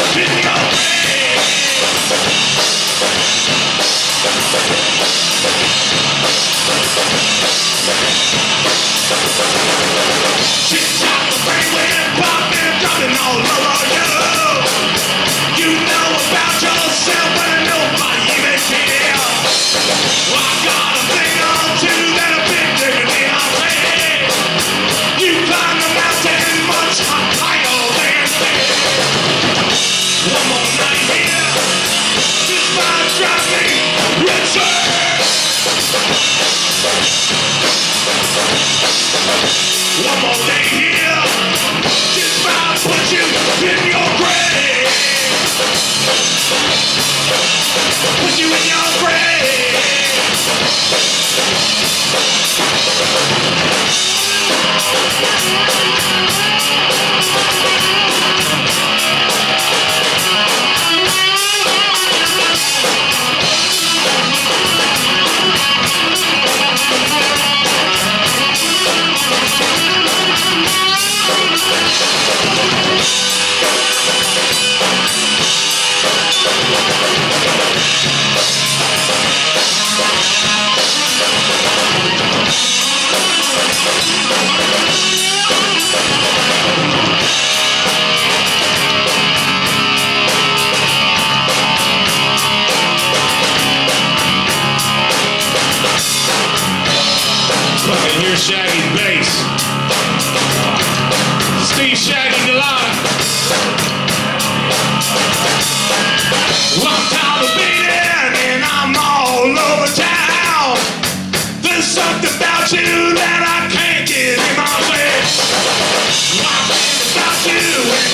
Shit. There's something about you that I can't get in my about you.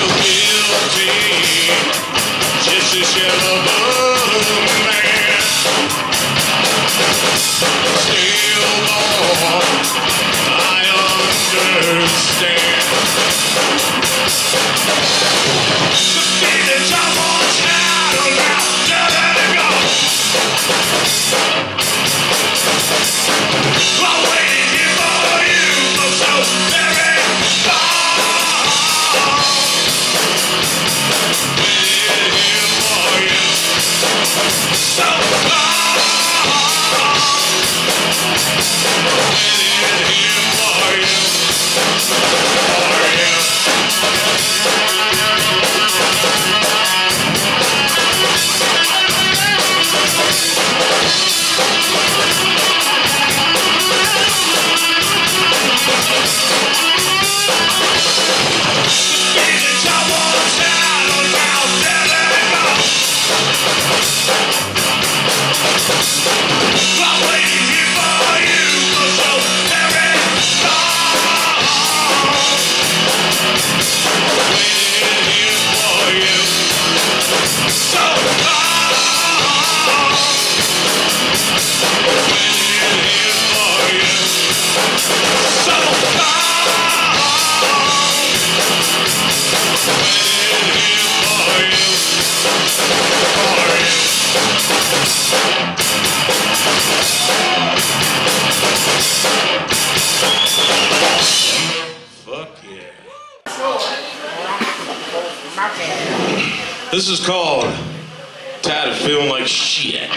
so guilty. Just a shell of This is called Tired of Feeling Like Shit.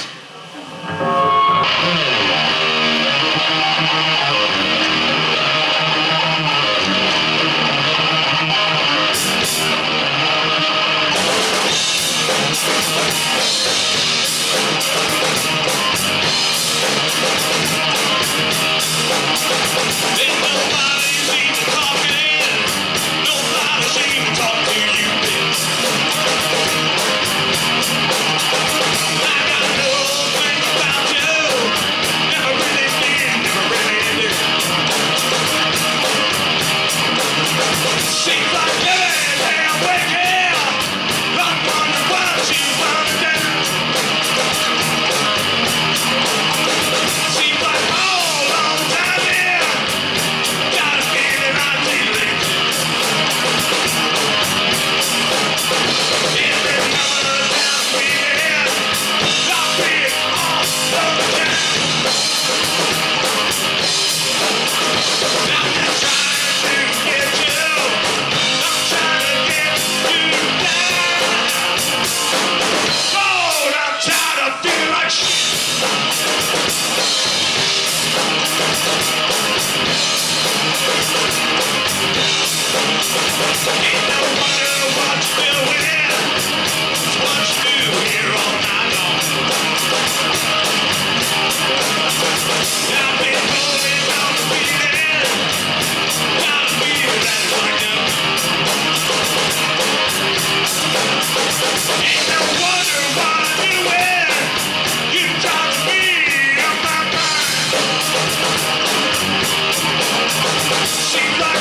she loves